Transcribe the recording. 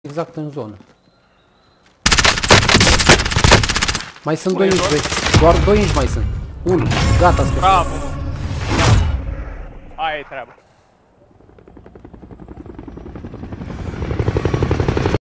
exact în zonă. Mai sunt Pune 2 inci, vezi? Doar 2 inci mai sunt. 1. Gata, scăpat. Bravo. Bravo. Aia e treaba.